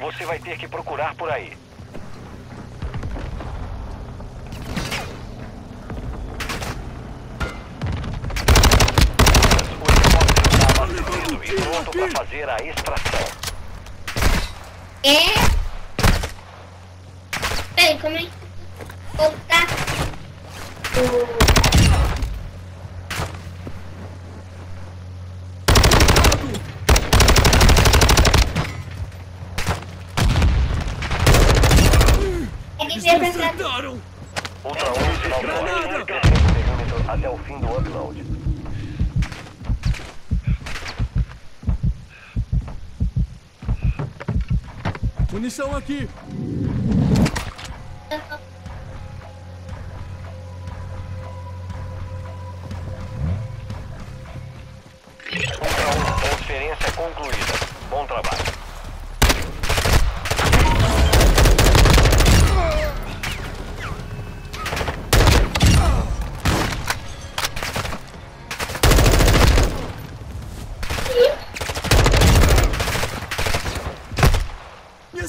Você vai ter que procurar por aí. O helicóptero está e pronto para fazer a extração. É. Peraí, como é que. Voltar. O. Ele veio pra cá. Ultra 1, sinal Granada! forte. Mantenha o perímetro até o fim do upload. Munição aqui! Ultra 1, transferência concluída. Bom trabalho.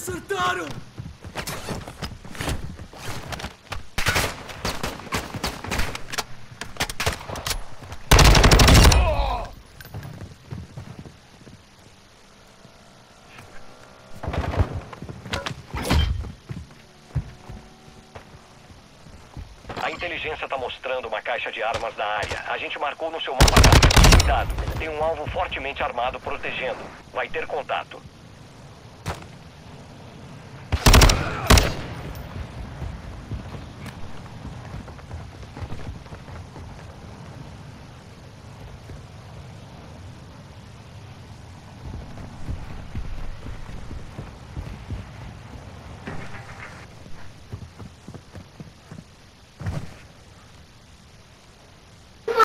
Acertaram! A inteligência está mostrando uma caixa de armas na área. A gente marcou no seu mapa. Cuidado, tem um alvo fortemente armado protegendo. Vai ter contato.